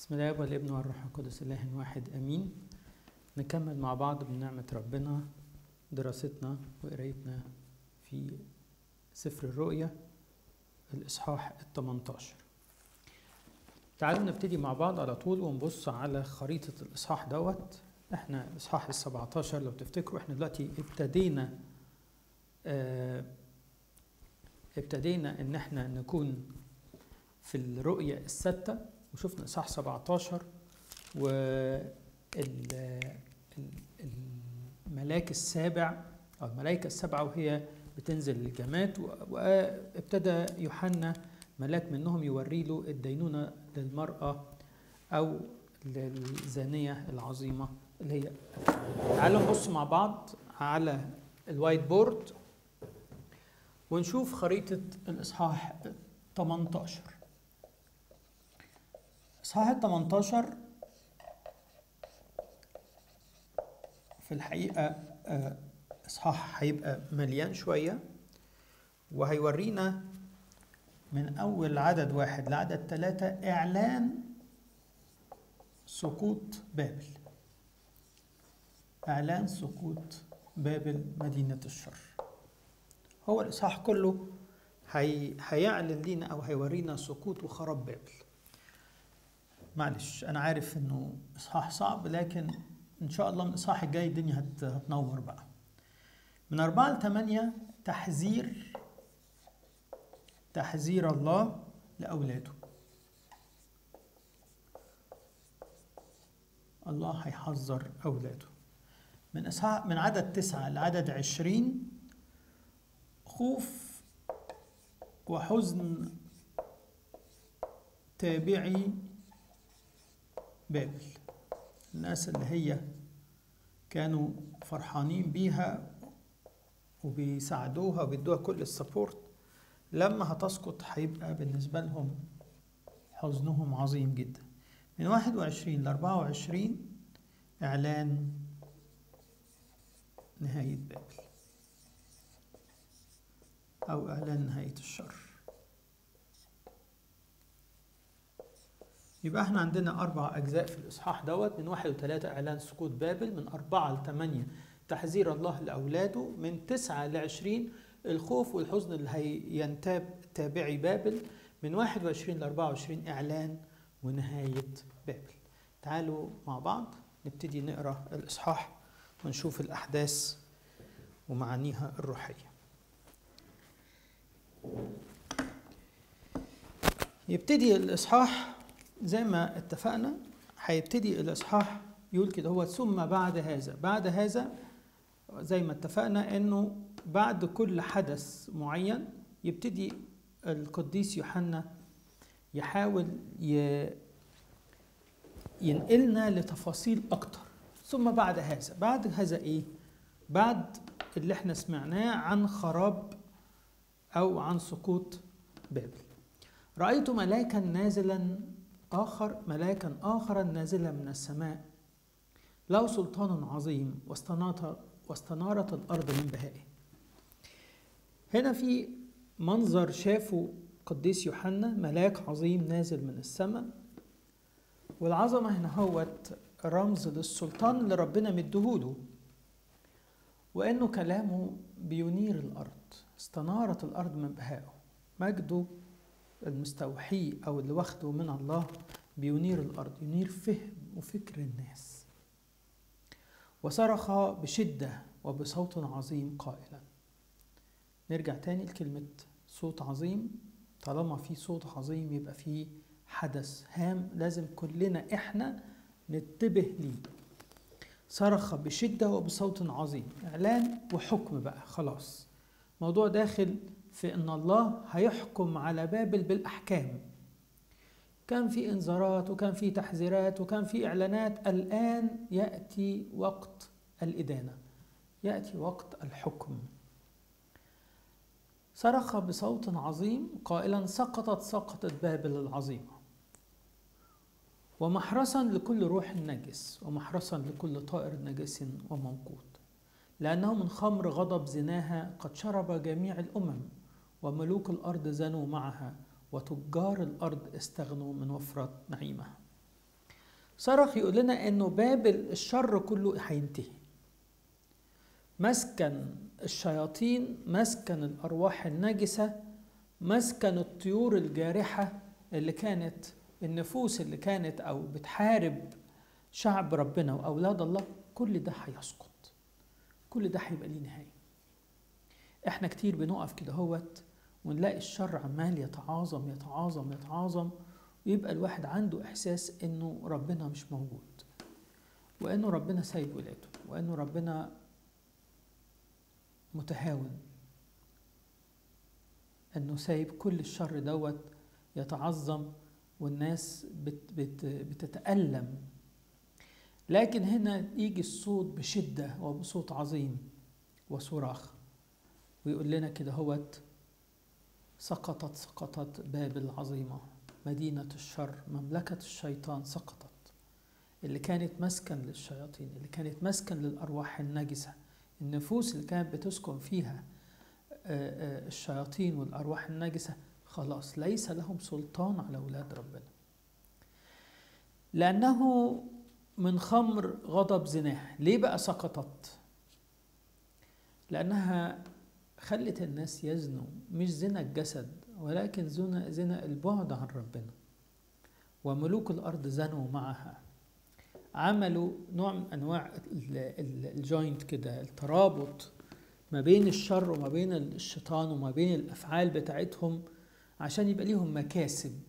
بسم الله والابن والروح القدس اله واحد آمين. نكمل مع بعض بنعمة ربنا دراستنا وقرايتنا في سفر الرؤيا الإصحاح ال 18 تعالوا نبتدي مع بعض على طول ونبص على خريطة الإصحاح دوت. إحنا الإصحاح ال 17 لو تفتكروا إحنا دلوقتي ابتدينا آه ابتدينا إن إحنا نكون في الرؤية الستة. وشفنا إصحاح 17 و الملاك السابع أو الملائكة السبعة وهي بتنزل بالجامات وابتدى يوحنا ملاك منهم يوري له الدينونة للمرأة أو للزانية العظيمة اللي هي تعالوا نبص مع بعض على ال white board ونشوف خريطة الإصحاح 18 إصحاح ال 18 في الحقيقة إصحاح هيبقى مليان شوية. وهيورينا من أول عدد واحد لعدد ثلاثة إعلان سقوط بابل. إعلان سقوط بابل مدينة الشر. هو الإصحاح كله هي هيعلن لينا أو هيورينا سقوط وخراب بابل. معلش أنا عارف إنه إصحاح صعب لكن إن شاء الله من الإصحاح الجاي الدنيا هتنور بقى. من أربعة لثمانية تحذير تحذير الله لأولاده. الله هيحذر أولاده. من إصحاح من عدد تسعة لعدد عشرين خوف وحزن تابعي بابل الناس اللي هي كانوا فرحانين بيها وبيساعدوها وبيدوها كل السبورت لما هتسقط هيبقى بالنسبة لهم حزنهم عظيم جدا. من 21 ل 24 إعلان نهاية بابل أو إعلان نهاية الشر. يبقى إحنا عندنا أربع أجزاء في الإصحاح دوت من واحد وثلاثة إعلان سقوط بابل من أربعة لثمانية تحذير الله لأولاده من تسعة لعشرين الخوف والحزن اللي هينتاب تابعي بابل من واحد وعشرين لأربعة وعشرين إعلان ونهاية بابل. تعالوا مع بعض نبتدي نقرأ الإصحاح ونشوف الأحداث ومعانيها الروحية. يبتدي الإصحاح زي ما اتفقنا هيبتدي الإصحاح يقول كده هو ثم بعد هذا. بعد هذا زي ما اتفقنا إنه بعد كل حدث معين يبتدي القديس يوحنا يحاول ي... ينقلنا لتفاصيل أكتر. ثم بعد هذا. بعد هذا إيه؟ بعد اللي إحنا سمعناه عن خراب أو عن سقوط بابل. رأيت ملاكا نازلا آخر ملاكا اخرا نازلا من السماء. له سلطان عظيم واستنار واستنارت الأرض من بهائه. هنا في منظر شافه قديس يوحنا ملاك عظيم نازل من السماء. والعظمة هنا هوت رمز للسلطان اللي ربنا مديهوله وإنه كلامه بينير الأرض. استنارت الأرض من بهائه. مجده المستوحي أو اللي واخده من الله بينير الأرض ينير فهم وفكر الناس. وصرخ بشدة وبصوت عظيم قائلا. نرجع تاني لكلمة صوت عظيم. طالما في صوت عظيم يبقى في حدث هام لازم كلنا إحنا ننتبه ليه. صرخ بشدة وبصوت عظيم. إعلان وحكم بقى خلاص. موضوع داخل في أن الله هيحكم على بابل بالأحكام. كان في إنذارات وكان في تحذيرات وكان في إعلانات. الآن يأتي وقت الإدانة يأتي وقت الحكم. صرخ بصوت عظيم قائلا سقطت سقطت بابل العظيمه ومحرسا لكل روح نجس ومحرسا لكل طائر نجس ومنقوط. لأنه من خمر غضب زناها قد شرب جميع الأمم. وملوك الأرض زنوا معها وتجار الأرض استغنوا من وفرة نعيمها. صرخ يقول لنا إنه بابل الشر كله هينتهي. مسكن الشياطين مسكن الأرواح النجسه مسكن الطيور الجارحة اللي كانت النفوس اللي كانت أو بتحارب شعب ربنا وأولاد الله كل ده هيسقط. كل ده هيبقى ليه نهاية. إحنا كتير بنقف كده هوت ونلاقي الشر عمال يتعاظم يتعاظم يتعاظم ويبقى الواحد عنده إحساس إنه ربنا مش موجود وإنه ربنا سايب ولاده وإنه ربنا متهاون إنه سايب كل الشر دوت يتعظم والناس بت بت بتتألم. لكن هنا يجي الصوت بشدة وبصوت عظيم وصراخ ويقول لنا كده هوت سقطت سقطت بابل العظيمة. مدينة الشر مملكة الشيطان سقطت. اللي كانت مسكن للشياطين اللي كانت مسكن للأرواح النجسة. النفوس اللي كانت بتسكن فيها الشياطين والأرواح النجسة خلاص ليس لهم سلطان على أولاد ربنا. لأنه من خمر غضب زناه. ليه بقى سقطت؟ لأنها خلت الناس يزنوا مش زنا الجسد ولكن زنا, زنا البعد عن ربنا. وملوك الأرض زنوا معها. عملوا نوع من أنواع الجوينت كده الترابط ما بين الشر وما بين الشيطان وما بين الأفعال بتاعتهم عشان يبقى ليهم مكاسب.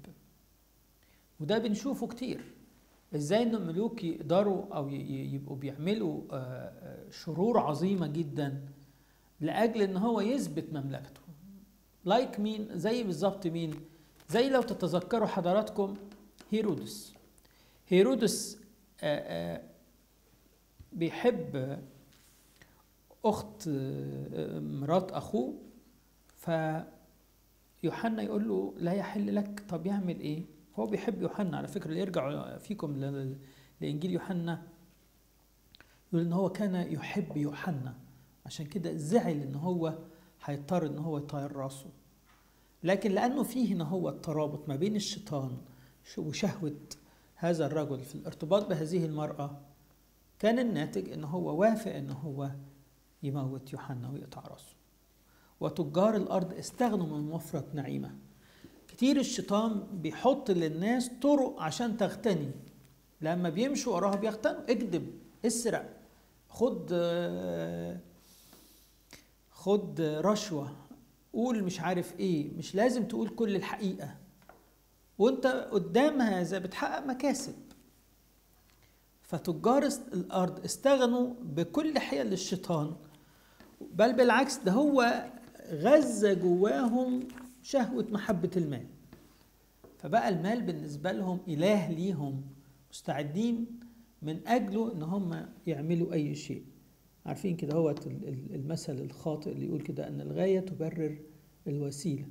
وده بنشوفه كتير. إزاي إن الملوك يقدروا أو يبقوا بيعملوا شرور عظيمة جدا. لأجل إن هو يثبت مملكته. لايك like مين؟ زي بالظبط مين؟ زي لو تتذكروا حضراتكم هيرودس. هيرودس بيحب أخت مرات أخوه. فيوحنا يقول له لا يحل لك. طب يعمل إيه؟ هو بيحب يوحنا على فكرة. اللي يرجع فيكم لإنجيل يوحنا. يقول إن هو كان يحب يوحنا. عشان كده زعل إن هو هيضطر إن هو يطير راسه. لكن لأنه فيه هنا هو الترابط ما بين الشيطان وشهوة هذا الرجل في الارتباط بهذه المرأة كان الناتج إن هو وافق إن هو يموت يوحنا ويقطع راسه. وتجار الأرض استغنوا من وفره نعيمة. كتير الشيطان بيحط للناس طرق عشان تغتني. لما بيمشوا وراها بيغتنوا. اكذب اسرق خد خد رشوة. قول مش عارف إيه. مش لازم تقول كل الحقيقة. وأنت قدام هذا بتحقق مكاسب. فتجار الأرض استغنوا بكل حيل الشيطان. بل بالعكس ده هو غذى جواهم شهوة محبة المال. فبقى المال بالنسبة لهم إله ليهم مستعدين من أجله إن هم يعملوا أي شيء. عارفين كده هو المثل الخاطئ اللي يقول كده أن الغاية تبرر الوسيلة.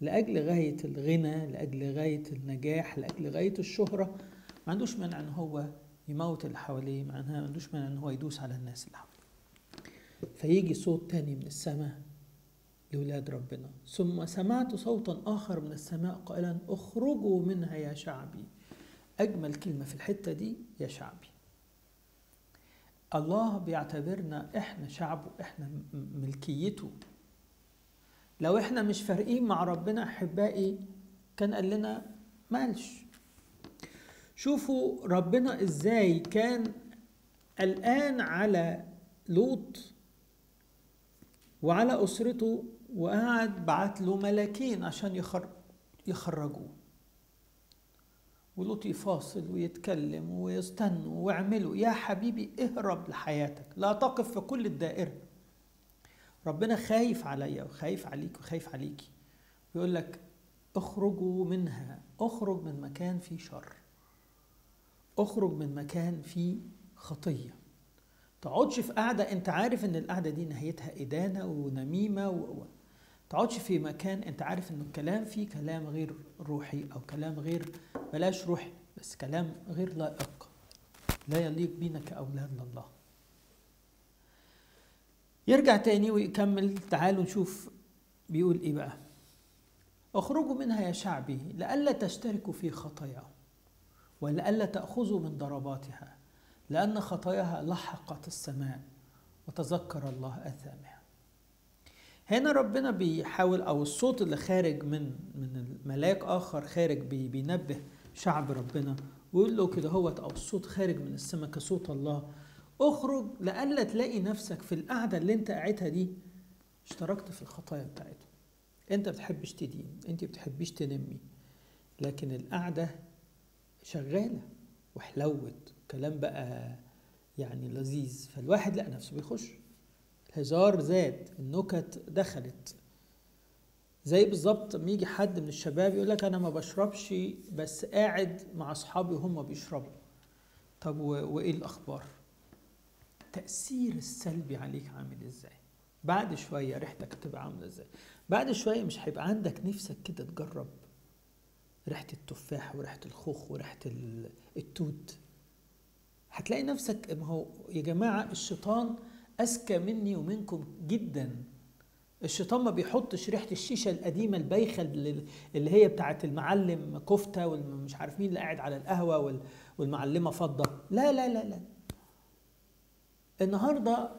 لأجل غاية الغنى لأجل غاية النجاح لأجل غاية الشهرة ما عندوش مانع إن هو يموت اللي حواليه ما عندوش مانع إن هو يدوس على الناس اللي حواليه. فيجي صوت تاني من السماء لولاد ربنا. ثم سمعت صوتا آخر من السماء قائلا اخرجوا منها يا شعبي. أجمل كلمة في الحتة دي يا شعبي. الله بيعتبرنا إحنا شعبه إحنا ملكيته. لو إحنا مش فارقين مع ربنا أحبائي كان قال لنا مالش شوفوا ربنا إزاي كان قلقان على لوط وعلى أسرته وقعد بعت له ملاكين عشان يخر يخرجوه. ولوط يفاصل ويتكلم ويستنوا واعملوا يا حبيبي اهرب لحياتك لا تقف في كل الدائرة. ربنا خايف عليا وخايف عليك وخايف عليكي. ويقول لك اخرجوا منها اخرج من مكان فيه شر. اخرج من مكان فيه خطية. تقعدش في قعدة انت عارف ان القعدة دي نهايتها إدانة ونميمة و... تقعدش في مكان انت عارف ان الكلام فيه كلام غير روحي أو كلام غير بلاش روحي بس كلام غير لائق. لا يليق بينا كأولاد لله يرجع تاني ويكمل. تعالوا نشوف بيقول إيه بقى. اخرجوا منها يا شعبي لئلا تشتركوا في خطاياهم ولئلا تأخذوا من ضرباتها لأن خطاياها لحقت السماء وتذكر الله آثامها. هنا ربنا بيحاول أو الصوت اللي خارج من من ملاك آخر خارج بي بينبه شعب ربنا ويقول له كده هو أو الصوت خارج من السماء كصوت الله. اخرج لألا تلاقي نفسك في القعدة اللي انت قاعدها دي اشتركت في الخطايا بتاعتهم. انت بتحبش تدين انت بتحبش تنمي. لكن القعدة شغالة وحلوت كلام بقى يعني لذيذ. فالواحد لقى نفسه بيخش. الهزار زاد النكت دخلت. زي بالظبط لما يجي حد من الشباب يقول لك أنا ما بشربش بس قاعد مع أصحابي وهم بيشربوا. طب وإيه الأخبار؟ التاثير السلبي عليك عامل إزاي؟ بعد شوية ريحتك هتبقى عاملة إزاي؟ بعد شوية مش هيبقى عندك نفسك كده تجرب ريحة التفاح وريحة الخوخ وريحة التوت. هتلاقي نفسك ما هو يا جماعة الشيطان أذكى مني ومنكم جدا. الشيطان ما بيحطش ريحة الشيشة القديمة البايخة اللي هي بتاعه المعلم كفتة والمش عارف مين اللي قاعد على القهوة والمعلمة فضة. لا لا لا لا. النهارده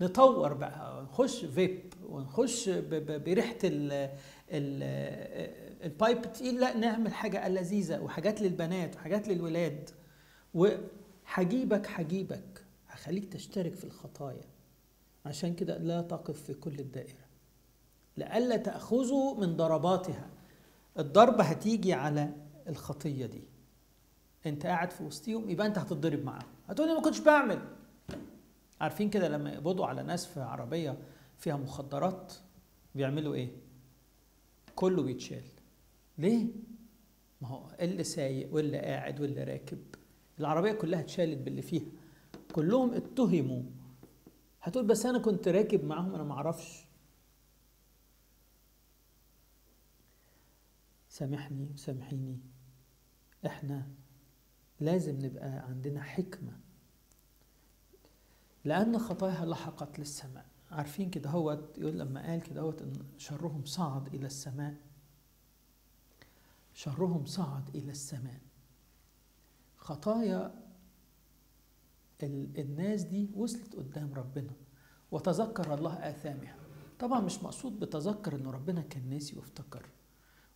نطور بقى نخش فيب ونخش بريحة البايب تقيل. لا نعمل حاجة لذيذه وحاجات للبنات وحاجات للولاد. وهجيبك هجيبك هخليك تشترك في الخطايا. عشان كده لا تقف في كل الدائرة. لئلا تاخذوا من ضرباتها. الضربه هتيجي على الخطية دي. انت قاعد في وسطيهم يبقى انت هتتضرب معاهم. هتقولي ما كنتش بعمل. عارفين كده لما يقبضوا على ناس في عربية فيها مخدرات بيعملوا إيه؟ كله بيتشال. ليه؟ ما هو اللي سايق واللي قاعد واللي راكب. العربية كلها اتشالت باللي فيها. كلهم اتهموا. هتقول بس أنا كنت راكب معاهم أنا ما أعرفش. سامحني وسامحيني إحنا لازم نبقى عندنا حكمة. لأن خطاياها لحقت للسماء. عارفين كده هو يقول لما قال كده هو إن شرهم صعد إلى السماء. شرهم صعد إلى السماء. خطايا الناس دي وصلت قدام ربنا وتذكر الله آثامها. طبعا مش مقصود بتذكر إن ربنا كان ناسي وافتكر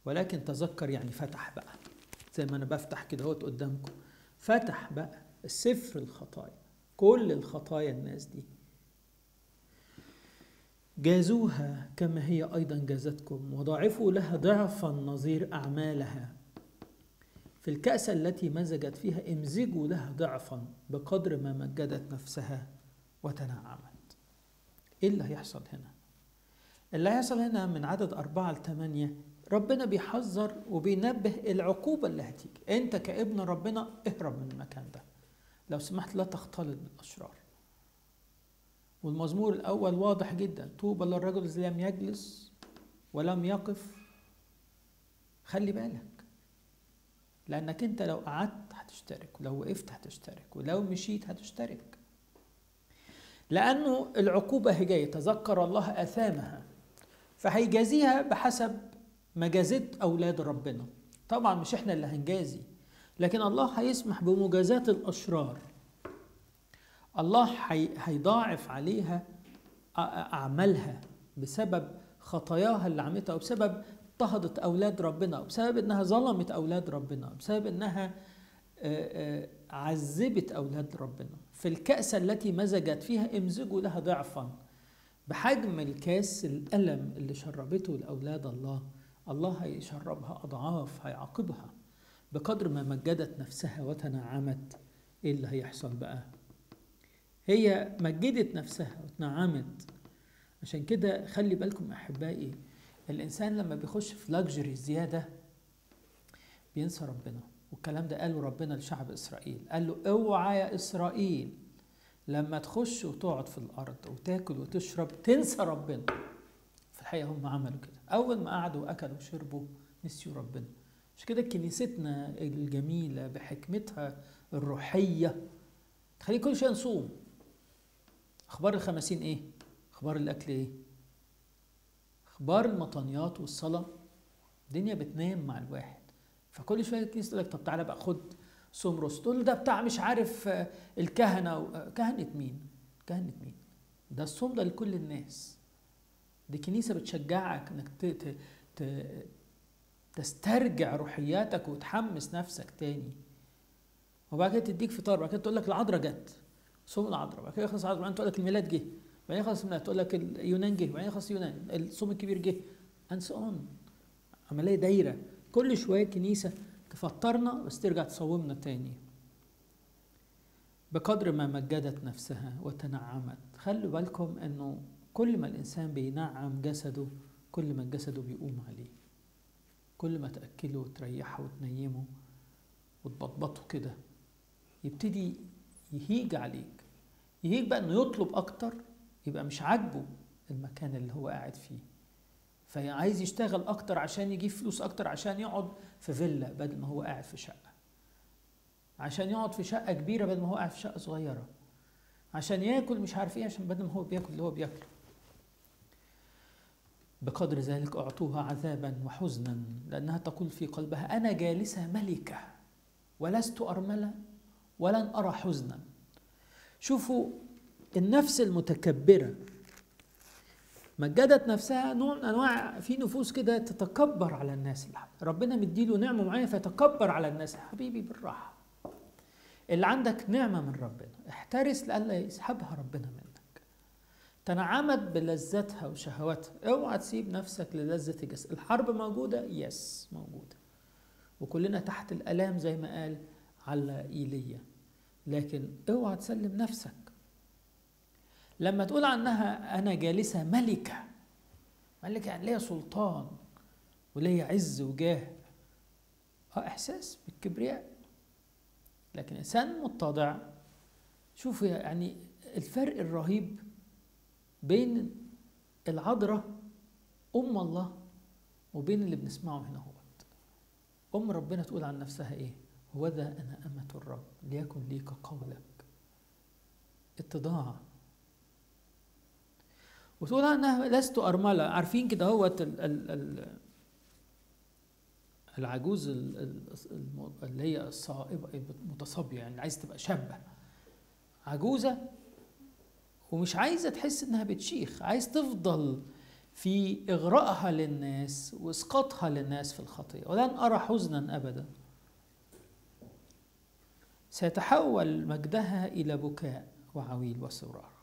ولكن تذكر يعني فتح بقى. زي ما أنا بفتح كده أهوت قدامكم. فتح بقى سفر الخطايا كل الخطايا الناس دي. جازوها كما هي أيضا جازتكم وضاعفوا لها ضعفا نظير أعمالها. في الكأس التي مزجت فيها امزجوا لها ضعفا بقدر ما مجدت نفسها وتنعمت إيه اللي هيحصل هنا؟ اللي هيحصل هنا من عدد أربعة لثمانية ربنا بيحذر وبينبه العقوبة اللي هتيجي. أنت كابن ربنا اهرب من المكان ده. لو سمحت لا تختلط بالأشرار. والمزمور الأول واضح جدا. طوبى للرجل الذي لم يجلس ولم يقف. خلي بالك. لأنك أنت لو قعدت هتشترك ولو وقفت هتشترك ولو مشيت هتشترك. لأنه العقوبة هي جاية تذكر الله آثامها فهيجازيها بحسب مجازات أولاد ربنا. طبعا مش إحنا اللي هنجازي لكن الله هيسمح بمجازاة الأشرار. الله هيضاعف عليها أعمالها بسبب خطاياها اللي عملتها وبسبب اضطهدت أولاد ربنا بسبب إنها ظلمت أولاد ربنا بسبب إنها عذبت أولاد ربنا. في الكأس التي مزجت فيها امزجوا لها ضعفا. بحجم الكأس الألم اللي شربته لأولاد الله الله هيشربها أضعاف هيعاقبها. بقدر ما مجدت نفسها وتنعمت إيه اللي هيحصل بقى؟ هي مجدت نفسها وتنعمت. عشان كده خلي بالكم أحبائي الإنسان لما بيخش في لاكجري زيادة بينسى ربنا. والكلام ده قاله ربنا لشعب إسرائيل. قال له أوعى يا إسرائيل لما تخش وتقعد في الأرض وتاكل وتشرب تنسى ربنا. في الحقيقة هم عملوا كده. أول ما قعدوا وأكلوا وشربوا نسيوا ربنا. مش كده؟ كنيستنا الجميلة بحكمتها الروحية تخلي كل شيء نصوم أخبار الخمسين إيه؟ أخبار الأكل إيه؟ إخبار المطانيات والصلاة الدنيا بتنام مع الواحد. فكل شوية تقول لك طب تعالى بقى خد سمرس. تقول ده بتاع مش عارف آه، الكهنة آه، كهنة مين؟ كهنة مين؟ ده الصوم ده لكل الناس. دي كنيسة بتشجعك إنك ت... ت... ت... تسترجع روحياتك وتحمس نفسك تاني. وبعد كده تديك فطار بعد كده تقول لك العذراء جت. صوم العذراء بعد كده يخلص العذراء بعدين تقول لك الميلاد جه. بعدين يخلص الميلاد تقول لك اليونان جه. بعدين يخلص اليونان الصوم الكبير جه. and so on عملية دايرة. كل شوية كنيسة تفطرنا بس ترجع تصومنا تاني. بقدر ما مجدت نفسها وتنعمت. خلوا بالكم إنه كل ما الإنسان بينعم جسده كل ما جسده بيقوم عليه. كل ما تأكله وتريحه وتنيمه وتبطبطه كده يبتدي يهيج عليك. يهيج بقى إنه يطلب أكتر. يبقى مش عاجبه المكان اللي هو قاعد فيه. فعايز يشتغل أكتر عشان يجيب فلوس أكتر عشان يقعد في فيلا بدل ما هو قاعد في شقة. عشان يقعد في شقة كبيرة بدل ما هو قاعد في شقة صغيرة. عشان ياكل مش عارف إيه عشان بدل ما هو بياكل اللي هو بياكله. بقدر ذلك أعطوها عذابا وحزنا لأنها تقول في قلبها أنا جالسة ملكة ولست أرملة ولن أرى حزنا. شوفوا النفس المتكبرة. مجدت نفسها نوع من أنواع في نفوس كده تتكبر على الناس. اللي. ربنا مديله نعمة معينة فيتكبر على الناس. حبيبي بالراحة. اللي عندك نعمة من ربنا. احترس لئلا يسحبها ربنا منك. تنعمت بلذتها وشهواتها. اوعى تسيب نفسك للذة الجسد الحرب موجودة؟ يس موجودة. وكلنا تحت الآلام زي ما قال على إيليا. لكن اوعى تسلم نفسك لما تقول عنها أنا جالسة ملكة ملكة يعني ليا سلطان وليا عز وجاه. آه إحساس بالكبرياء. لكن إنسان متضع شوفوا يعني الفرق الرهيب بين العذراء أم الله وبين اللي بنسمعه هنا هو. أم ربنا تقول عن نفسها إيه؟ وذا أنا أمة الرب ليكن لي كقولك اتضاع. وتقول عنها لست أرملة. عارفين كده هو ال ال ال العجوز اللي هي الصائبة المتصابية يعني عايز تبقى شابة. عجوزة ومش عايزة تحس إنها بتشيخ عايز تفضل في إغرائها للناس وإسقاطها للناس في الخطية ولن أرى حزنا أبدا. سيتحول مجدها إلى بكاء وعويل وسرار.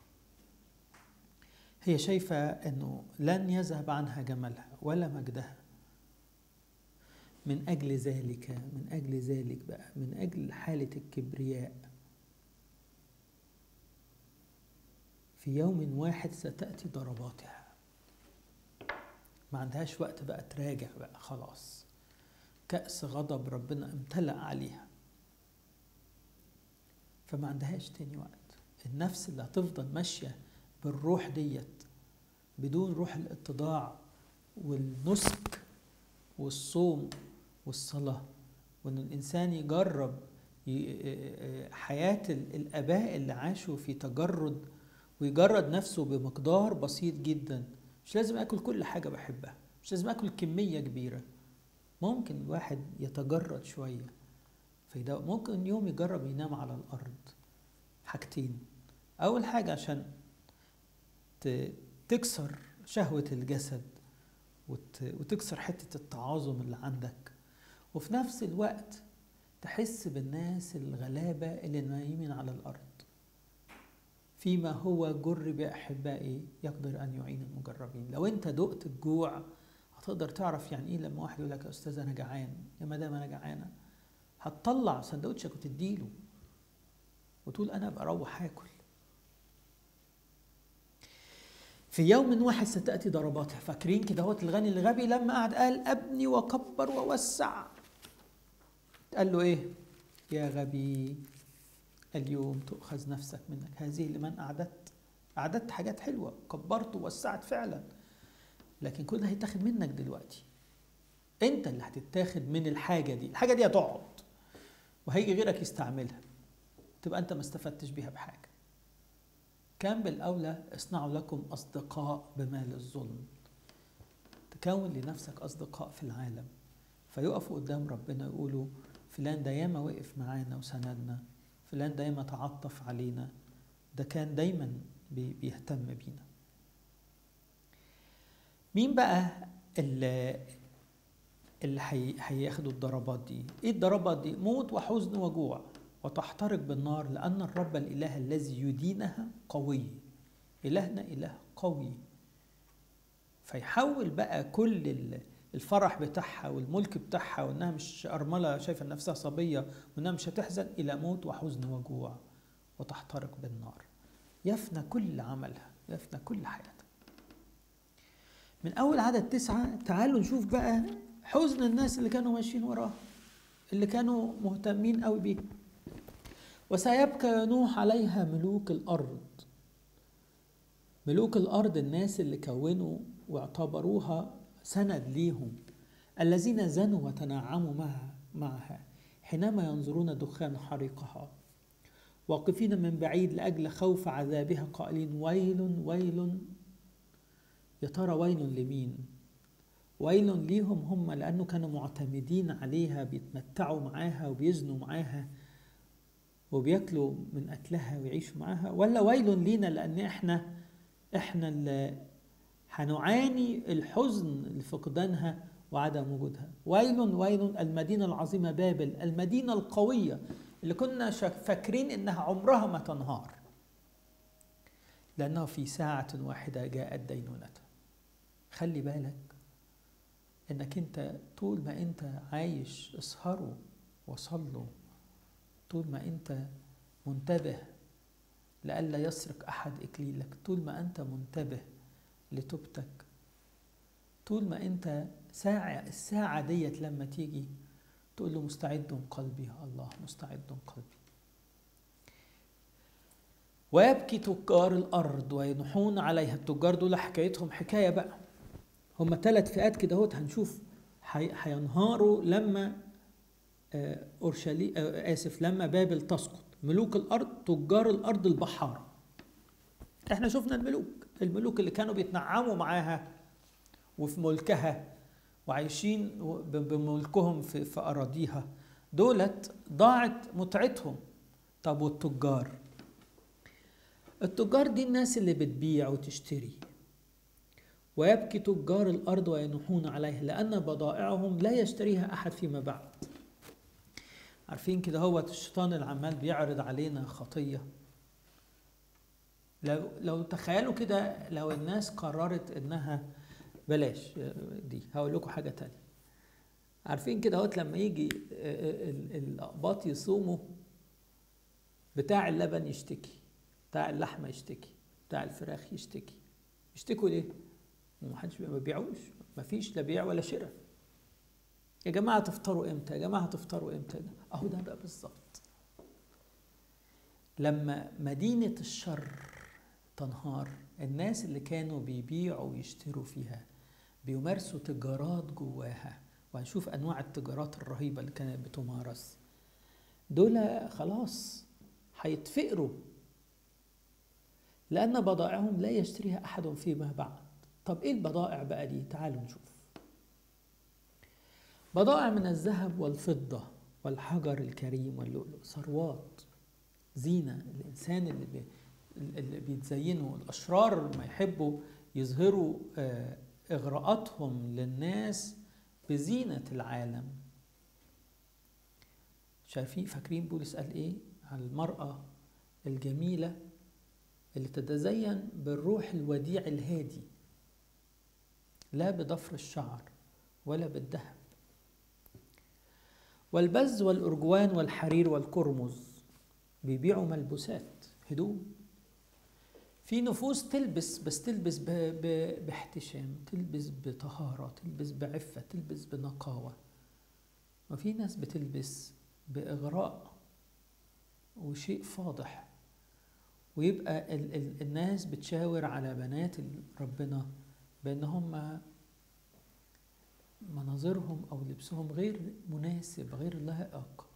هي شايفة أنه لن يذهب عنها جمالها ولا مجدها. من أجل ذلك من أجل ذلك بقى من أجل حالة الكبرياء في يوم واحد ستأتي ضرباتها. ما عندهاش وقت بقى تراجع بقى خلاص. كأس غضب ربنا امتلأ عليها. فما عندهاش تاني وقت. النفس اللي هتفضل ماشية بالروح ديت بدون روح الإتضاع والنسك والصوم والصلاة. وإن الإنسان يجرب حياة ال- الآباء اللي عاشوا في تجرد ويجرد نفسه بمقدار بسيط جدا. مش لازم آكل كل حاجة بحبها مش لازم آكل كمية كبيرة. ممكن الواحد يتجرد شوية. فده ممكن يوم يجرب ينام على الأرض حاجتين. أول حاجة عشان تكسر شهوة الجسد وت- وتكسر حتة التعاظم اللي عندك. وفي نفس الوقت تحس بالناس الغلابة اللي نايمين على الأرض. فيما هو جر بأحبائي يقدر أن يعين المجربين. لو أنت دقت الجوع هتقدر تعرف يعني إيه لما واحد يقول لك يا أستاذ أنا جعان يا مدام أنا جعانة. هتطلع سندوتشك وتديله وتقول أنا أبقى أروح آكل في يوم واحد ستأتي ضرباتها فاكرين كده هو الغني الغبي لما قعد قال أبني وكبر ووسع. قال له إيه؟ يا غبي اليوم تؤخذ نفسك منك. هذه لمن أعددت. أعددت حاجات حلوة. كبرت ووسعت فعلا. لكن كل ده هيتاخد منك دلوقتي. أنت اللي هتتاخد من الحاجة دي. الحاجة دي هتقعد. وهيجي غيرك يستعملها. تبقى أنت ما استفدتش بيها بحاجة. كان بالأولى اصنعوا لكم أصدقاء بمال الظلم. تكون لنفسك أصدقاء في العالم. فيقفوا قدام ربنا يقولوا فلان ده ياما وقف معانا وسندنا فلان ده ياما تعطف علينا ده كان دايما بيهتم بينا. مين بقى اللي اللي هياخدوا الضربات دي؟ إيه الضربات دي؟ موت وحزن وجوع. وتحترق بالنار لأن الرب الإله الذي يدينها قوي. إلهنا إله قوي. فيحول بقى كل الفرح بتاعها والملك بتاعها وإنها مش أرملة شايفة نفسها صبية وإنها مش هتحزن إلى موت وحزن وجوع. وتحترق بالنار. يفنى كل عملها. يفنى كل حياتها. من أول عدد تسعة تعالوا نشوف بقى حزن الناس اللي كانوا ماشيين وراه اللي كانوا مهتمين قوي بيه. وسيبكى نوح عليها ملوك الأرض. ملوك الأرض الناس اللي كونوا واعتبروها سند ليهم الذين زنوا وتنعموا معها معها حينما ينظرون دخان حريقها. واقفين من بعيد لأجل خوف عذابها قائلين ويل ويل يا ترى ويل لمين؟ ويل ليهم هم لأنه كانوا معتمدين عليها بيتمتعوا معاها وبيزنوا معاها. وبياكلوا من أكلها ويعيشوا معاها. ولا ويل لينا لأن إحنا إحنا اللي هنعاني الحزن لفقدانها وعدم وجودها. ويل ويل المدينة العظيمة بابل المدينة القوية اللي كنا فاكرين إنها عمرها ما تنهار. لأنه في ساعة واحدة جاءت دينونتها. خلي بالك إنك أنت طول ما أنت عايش اسهروا وصلوا طول ما أنت منتبه لئلا يسرق أحد إكليلك طول ما أنت منتبه لتوبتك طول ما أنت ساعة الساعة ديت لما تيجي تقول له مستعد قلبي الله مستعد قلبي. ويبكي تجار الأرض وينحون عليها التجار دول حكايتهم حكاية بقى. هم ثلاث فئات كده أهوت هنشوف هينهاروا لما أورشليم آسف لما بابل تسقط ملوك الأرض تجار الأرض البحارة إحنا شفنا الملوك الملوك اللي كانوا بيتنعموا معاها وفي ملكها وعايشين بملكهم في, أراضيها. دولت ضاعت متعتهم. طب والتجار؟ التجار دي الناس اللي بتبيع وتشتري. ويبكي تجار الأرض وينوحون عليها لأن بضائعهم لا يشتريها أحد فيما بعد. عارفين كده هو الشيطان العمال بيعرض علينا خطية. لو لو تخيلوا كده لو الناس قررت إنها بلاش دي هقول لكم حاجة تانية. عارفين كده اهوت لما يجي الأقباط يصوموا بتاع اللبن يشتكي بتاع اللحمة يشتكي بتاع الفراخ يشتكي. يشتكوا ليه؟ ما حدش ما بيبيعوش ما فيش لا بيع ولا شراء. يا جماعة تفطروا إمتى؟ يا جماعة تفطروا إمتى؟ أهو ده بقى بالظبط. لما مدينة الشر تنهار الناس اللي كانوا بيبيعوا ويشتروا فيها بيمارسوا تجارات جواها. وهنشوف أنواع التجارات الرهيبة اللي كانت بتمارس. دول خلاص هيتفقروا لأن بضائعهم لا يشتريها أحد فيما بعد. طب إيه البضائع بقى دي؟ تعالوا نشوف. بضائع من الذهب والفضة والحجر الكريم واللؤلؤ ثروات زينة الإنسان اللي, بي اللي بيتزينوا الأشرار ما يحبوا يظهروا إغراءاتهم للناس بزينة العالم. شايفين فاكرين بولس قال إيه؟ على المرأة الجميلة اللي تتزين بالروح الوديع الهادي لا بضفر الشعر ولا بالذهب. والبز والأرجوان والحرير والقرمز. بيبيعوا ملبوسات هدوم. في نفوس تلبس بس تلبس ب... ب... باحتشام تلبس بطهارة تلبس بعفة تلبس بنقاوة. وفي ناس بتلبس بإغراء وشيء فاضح. ويبقى ال... ال... الناس بتشاور على بنات ربنا بأن هم مناظرهم أو لبسهم غير مناسب غير لائق.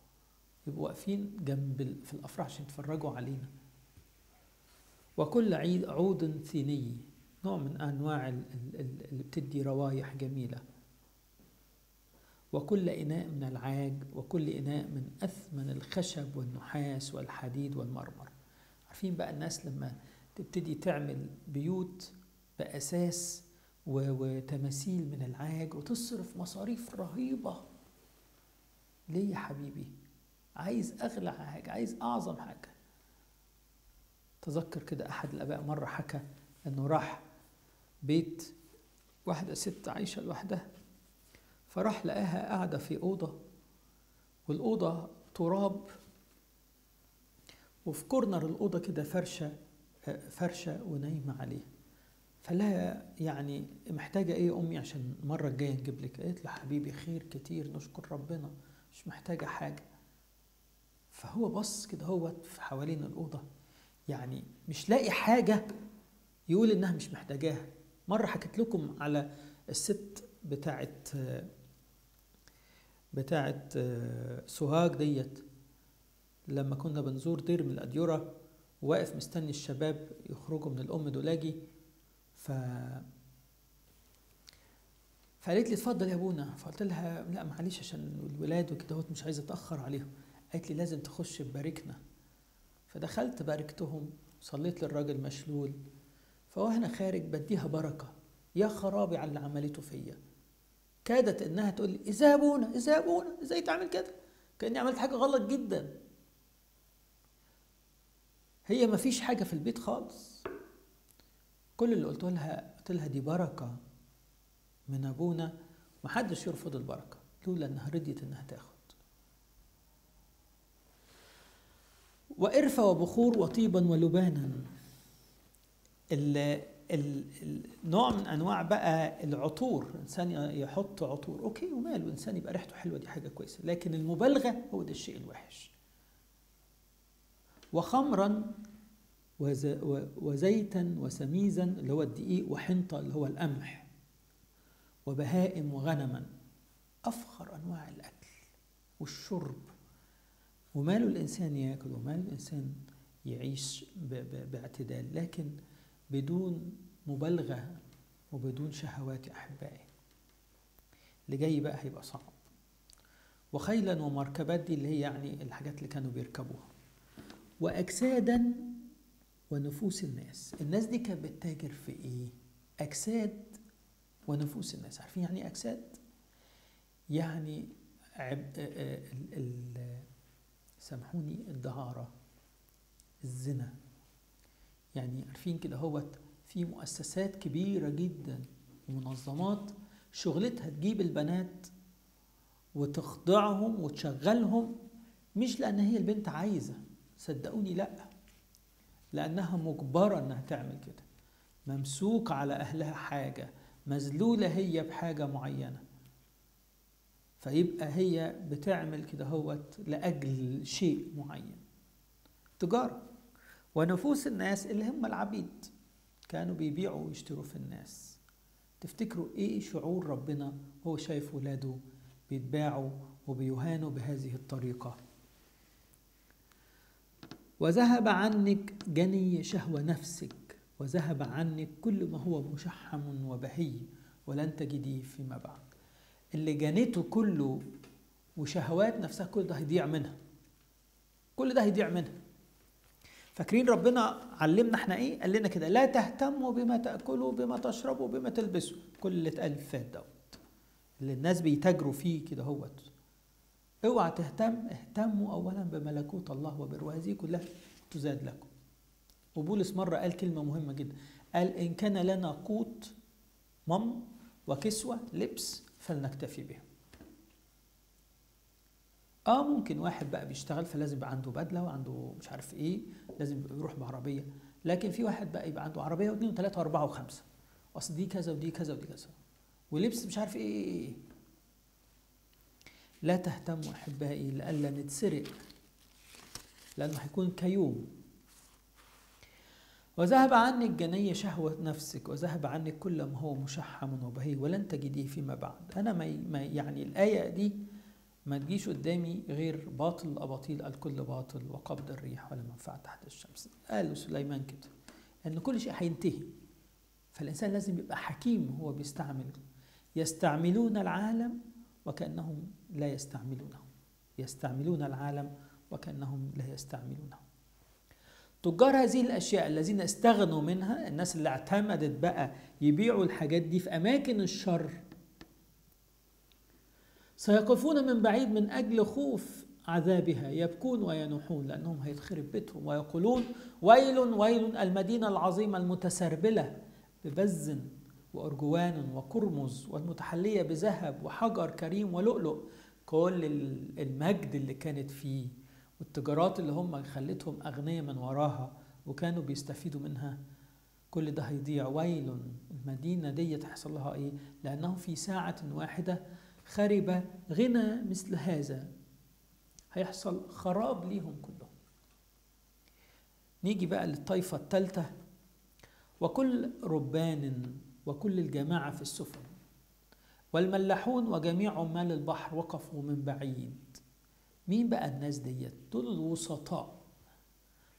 يبقوا واقفين جنب في الأفراح عشان يتفرجوا علينا. وكل عيد عود ثيني نوع من أنواع اللي بتدي روايح جميلة. وكل إناء من العاج وكل إناء من أثمن الخشب والنحاس والحديد والمرمر. عارفين بقى الناس لما تبتدي تعمل بيوت بأساس وتماثيل من العاج وتصرف مصاريف رهيبة. ليه يا حبيبي؟ عايز أغلى حاجة عايز أعظم حاجة. تذكر كده أحد الآباء مرة حكى أنه راح بيت واحدة ست عايشة لوحدها فراح لقاها قاعدة في أوضة والأوضة تراب وفي كورنر الأوضة كده فرشة فرشة ونايمة عليها. فلا يعني محتاجة إيه يا أمي؟ عشان المرة الجاية نجيب لك. قالت له حبيبي خير كتير نشكر ربنا مش محتاجة حاجة. فهو بص كده هو في حوالين الأوضة. يعني مش لاقي حاجة يقول إنها مش محتاجاها. مرة حكيت لكم على الست بتاعت بتاعت سوهاج ديت. لما كنا بنزور دير من الأديرة واقف مستني الشباب يخرجوا من الأم دولاجي ف فقالت لي اتفضل يا ابونا. فقلت لها لا معلش عشان الولاد وكده مش عايزة اتأخر عليهم. قالت لي لازم تخش تباركنا فدخلت باركتهم صليت للراجل مشلول. فوانا خارج بديها بركة. يا خرابي على اللي عملته فيا. كادت إنها تقول لي إزاي يا ابونا؟ إزاي يا ابونا؟ إزاي تعمل كده؟ كأني عملت حاجة غلط جدا. هي ما فيش حاجة في البيت خالص. كل اللي قلت لها قلت لها دي بركة من أبونا محدش يرفض البركة لولا إنها رضيت إنها تاخد. وقرفة وبخور وطيبا ولبانا. النوع من أنواع بقى العطور إنسان يحط عطور. أوكي وماله الانسان يبقى ريحته حلوة دي حاجة كويسة. لكن المبالغة هو ده الشيء الوحش. وخمرا وزيتا وسميزا اللي هو الدقيق وحنطة اللي هو القمح وبهائم وغنما. أفخر أنواع الأكل والشرب. وماله الإنسان يأكل وماله الإنسان يعيش باعتدال لكن بدون مبالغة وبدون شهوات احبائي اللي جاي بقى هيبقى صعب. وخيلا ومركبات دي اللي هي يعني الحاجات اللي كانوا بيركبوها. واجسادا ونفوس الناس. الناس دي كانت بتتاجر في إيه؟ أجساد ونفوس الناس. عارفين يعني إيه أجساد؟ يعني عب... ال... ال... سامحوني الدهارة الزنا. يعني عارفين كده هوت في مؤسسات كبيرة جدا ومنظمات شغلتها تجيب البنات وتخضعهم وتشغلهم مش لأن هي البنت عايزة. صدقوني لأ. لأنها مجبرة إنها تعمل كده. ممسوك على أهلها حاجة مذلولة هي بحاجة معينة. فيبقى هي بتعمل كده هوت لأجل شيء معين. تجارة. ونفوس الناس اللي هم العبيد. كانوا بيبيعوا ويشتروا في الناس. تفتكروا إيه شعور ربنا هو شايف ولاده بيتباعوا وبيهانوا بهذه الطريقة؟ وذهب عنك جني شهوة نفسك وذهب عنك كل ما هو مشحم وبهي ولن تجديه فيما بعد. اللي جنته كله وشهوات نفسها كل ده هيضيع منها. كل ده هيضيع منها. فاكرين ربنا علمنا إحنا إيه؟ قال لنا كده لا تهتموا بما تأكلوا بما تشربوا بما تلبسوا. كل اللي اتقال فات دوت. اللي الناس بيتاجروا فيه كده هوت. اوعى تهتم اهتموا اولا بملكوت الله وبر وهذه كلها تزاد لكم. وبولس مرة قال كلمة مهمة جدا. قال إن كان لنا قوت مم وكسوة لبس فلنكتفي بها آه ممكن واحد بقى بيشتغل فلازم يبقى عنده بدلة وعنده مش عارف إيه لازم يروح بعربية. لكن في واحد بقى يبقى عنده عربية واثنين وثلاثه وأربعة وخمسة. أصل دي كذا ودي كذا ودي كذا. ولبس مش عارف إيه إيه إيه. لا تهتموا أحبائي لئلا نتسرق لأنه هيكون كيوم. وذهب عنك جني شهوة نفسك وذهب عنك كل ما هو مشحم وبهي ولن تجديه فيما بعد. أنا ما يعني الآية دي ما تجيش قدامي غير باطل الأباطيل الكل باطل وقبض الريح ولا منفعة تحت الشمس. قال سليمان كده أن كل شيء هينتهي فالإنسان لازم يبقى حكيم وهو بيستعمل. يستعملون العالم وكأنهم لا يستعملونه. يستعملون العالم وكأنهم لا يستعملونه. تجار هذه الأشياء الذين استغنوا منها الناس اللي اعتمدت بقى يبيعوا الحاجات دي في أماكن الشر. سيقفون من بعيد من أجل خوف عذابها يبكون وينوحون لأنهم هيتخرب بيتهم ويقولون ويل ويل المدينة العظيمة المتسربلة ببز وأرجوان وقرمز والمتحلية بذهب وحجر كريم ولؤلؤ. كل المجد اللي كانت فيه والتجارات اللي هم خلتهم أغنياء من وراها وكانوا بيستفيدوا منها كل ده هيضيع. ويل المدينة دي تحصل لها إيه؟ لأنه في ساعة واحدة خرب غنى مثل هذا. هيحصل خراب ليهم كلهم. نيجي بقى للطائفة الثالثة. وكل ربان وكل الجماعة في السفن. والملاحون وجميع عمال البحر وقفوا من بعيد. مين بقى الناس ديت؟ دول الوسطاء.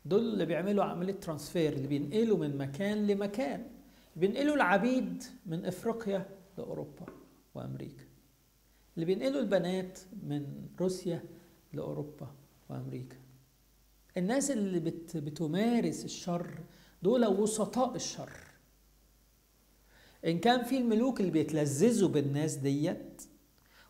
دول اللي بيعملوا عملية ترانسفير اللي بينقلوا من مكان لمكان. بينقلوا العبيد من إفريقيا لأوروبا وأمريكا. اللي بينقلوا البنات من روسيا لأوروبا وأمريكا. الناس اللي بت بتمارس الشر دول وسطاء الشر. إن كان في الملوك اللي بيتلذذوا بالناس ديت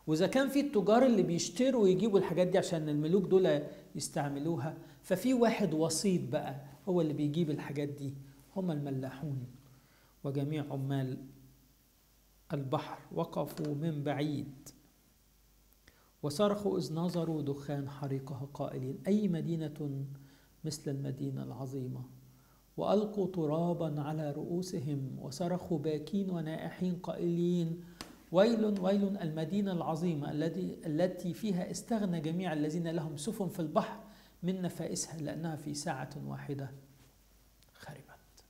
وإذا كان في التجار اللي بيشتروا ويجيبوا الحاجات دي عشان الملوك دول يستعملوها ففي واحد وسيط بقى هو اللي بيجيب الحاجات دي هم الملاحون. وجميع عمال البحر وقفوا من بعيد. وصرخوا إذ نظروا دخان حريقها قائلين أي مدينة مثل المدينة العظيمة؟ وألقوا ترابا على رؤوسهم وصرخوا باكين ونائحين قائلين ويل ويل المدينة العظيمة التي التي فيها استغنى جميع الذين لهم سفن في البحر من نفائسها لأنها في ساعة واحدة خربت.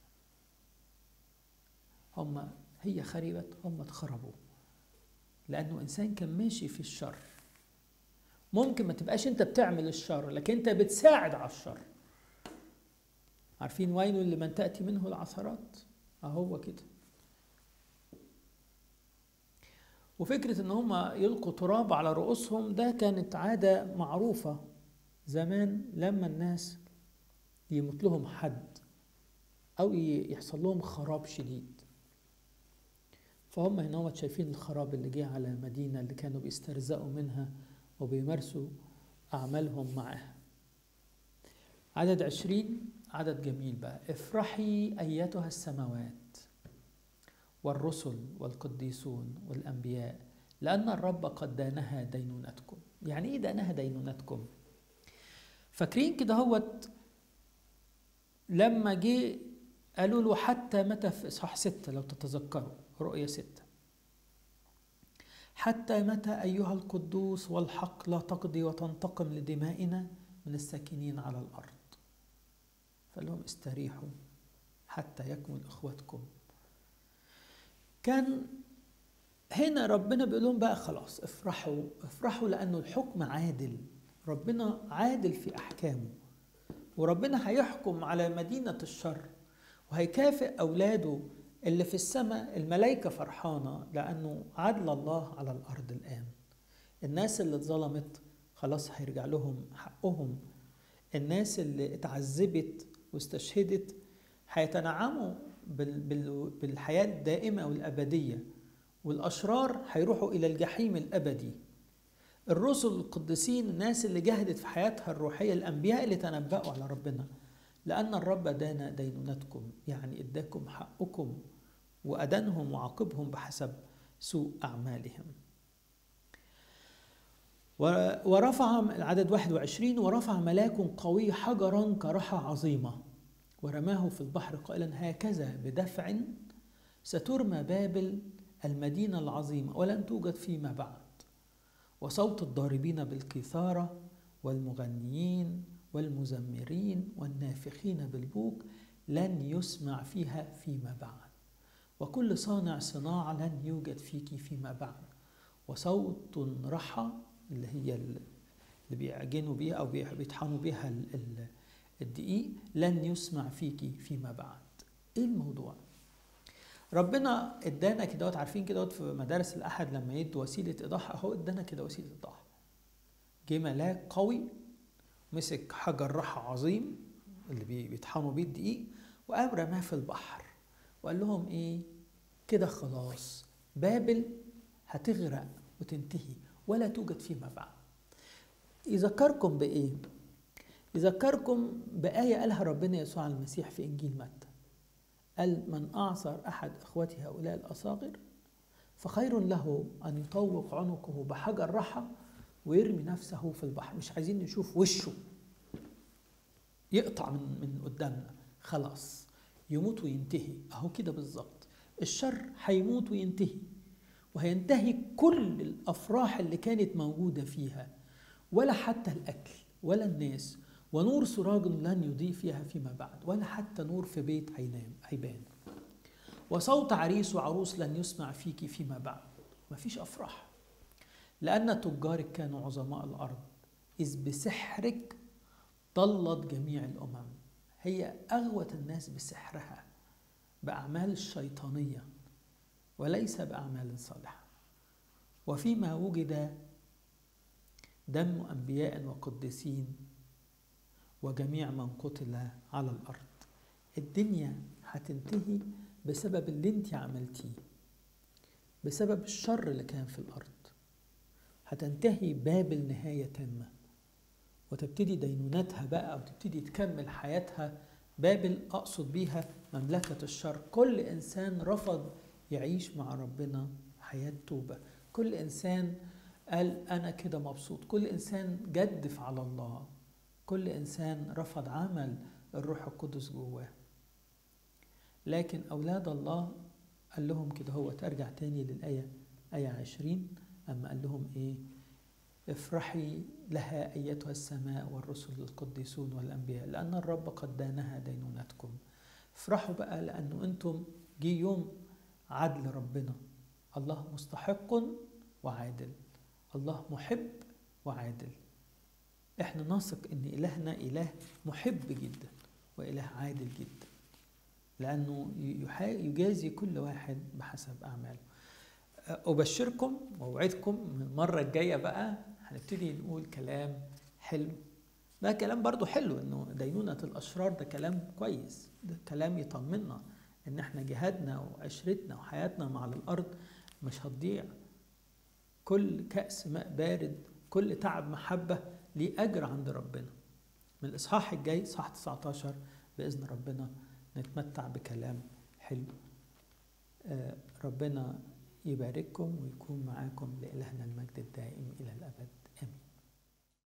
هم هي خربت هم اتخربوا. لأنه إنسان كان ماشي في الشر. ممكن ما تبقاش أنت بتعمل الشر لكن أنت بتساعد على الشر. عارفين ويل لمن تأتي منه العثرات؟ أهو كده. وفكرة إن هم يلقوا تراب على رؤوسهم ده كانت عادة معروفة زمان لما الناس يموت لهم حد أو يحصل لهم خراب شديد. فهم هنا شايفين الخراب اللي جه على مدينة اللي كانوا بيسترزقوا منها وبيمارسوا أعمالهم معها. عدد عشرين عدد جميل بقى. افرحي أيتها السماوات والرسل والقديسون والأنبياء لأن الرب قد دانها دينونتكم. يعني إيه دانها دينونتكم؟ فاكرين كده هوت لما جه قالوا له حتى متى في إصحاح ستة لو تتذكروا رؤية ستة. حتى متى أيها القدوس والحق لا تقضي وتنتقم لدمائنا من الساكنين على الأرض؟ فقال لهم استريحوا حتى يكمل إخوتكم. كان هنا ربنا بيقول لهم بقى خلاص افرحوا افرحوا لأنه الحكم عادل. ربنا عادل في أحكامه. وربنا هيحكم على مدينة الشر وهيكافئ أولاده اللي في السماء. الملائكة فرحانة لأنه عدل الله على الأرض الآن. الناس اللي اتظلمت خلاص هيرجع لهم حقهم. الناس اللي اتعذبت واستشهدت هيتنعموا بالحياة الدائمة والأبدية والأشرار هيروحوا إلى الجحيم الأبدي. الرسل القديسين الناس اللي جهدت في حياتها الروحية الأنبياء اللي تنبأوا على ربنا. لأن الرب دان دينونتكم يعني إداكم حقكم وأدانهم وعاقبهم بحسب سوء أعمالهم. ورفع العدد 21 ورفع ملاك قوي حجرا كرحى عظيمة. ورماه في البحر قائلا هكذا بدفع سترمى بابل المدينة العظيمة ولن توجد فيما بعد. وصوت الضاربين بالكثارة والمغنيين والمزمرين والنافخين بالبوق لن يسمع فيها فيما بعد. وكل صانع صناعة لن يوجد فيك فيما بعد. وصوت رحى اللي هي اللي بيعجنوا بيها أو بيطحنوا بيها الدقيق لن يسمع فيك فيما بعد. إيه الموضوع؟ ربنا إدانا كده عارفين كده في مدارس الأحد لما يدوا وسيلة إيضاح أهو إدانا كده وسيلة إيضاح. جه ملاك قوي مسك حجر رحى عظيم اللي بيطحنوا بيه الدقيق وقام رماه في البحر. وقال لهم إيه؟ كده خلاص بابل هتغرق وتنتهي ولا توجد فيما بعد. يذكركم بإيه؟ يذكركم بآية قالها ربنا يسوع المسيح في إنجيل متى. قال من أعصر أحد إخوته هؤلاء الأصاغر فخير له أن يطوق عنقه بحجر رحى ويرمي نفسه في البحر. مش عايزين نشوف وشه يقطع من من قدامنا. خلاص يموت وينتهي. أهو كده بالظبط. الشر هيموت وينتهي وهينتهي كل الأفراح اللي كانت موجودة فيها ولا حتى الأكل ولا الناس ونور سراج لن يضيء فيها فيما بعد ولا حتى نور في بيت هينام هيبان وصوت عريس وعروس لن يسمع فيك فيما بعد. مفيش أفراح. لأن تجارك كانوا عظماء الأرض. إذ بسحرك ضلت جميع الأمم. هي أغوت الناس بسحرها بأعمال الشيطانية وليس بأعمال صالحة. وفيما وجد دم أنبياء وقدسين وجميع من قتل على الأرض. الدنيا هتنتهي بسبب اللي انت عملتيه بسبب الشر اللي كان في الأرض. هتنتهي بابل نهاية تامة. وتبتدي دينونتها بقى وتبتدي تكمل حياتها بابل أقصد بيها مملكة الشر. كل إنسان رفض يعيش مع ربنا حياة توبة. كل إنسان قال أنا كده مبسوط. كل إنسان جدف على الله. كل إنسان رفض عمل الروح القدس جواه. لكن أولاد الله قال لهم كده هو ترجع تاني للآية آية عشرين أما قال لهم إيه؟ افرحي لها أيتها السماء والرسل القديسون والأنبياء لأن الرب قد دانها دينونتكم. افرحوا بقى لأنه أنتم جه يوم عدل ربنا. الله مستحق وعادل. الله محب وعادل. إحنا نثق إن إلهنا إله محب جدا وإله عادل جدا لأنه يجازي كل واحد بحسب أعماله. أبشركم وأوعدكم من المرة الجاية بقى هنبتدي نقول كلام حلو. ده كلام برضو حلو إنه دينونة الأشرار ده كلام كويس ده كلام يطمنا إن إحنا جهادنا وعشرتنا وحياتنا مع الأرض مش هتضيع. كل كأس ماء بارد كل تعب محبة ليه أجر عند ربنا. من الإصحاح الجاي صح 19 بإذن ربنا نتمتع بكلام حلو. آه ربنا يبارككم ويكون معاكم لإلهنا المجد الدائم إلى الأبد.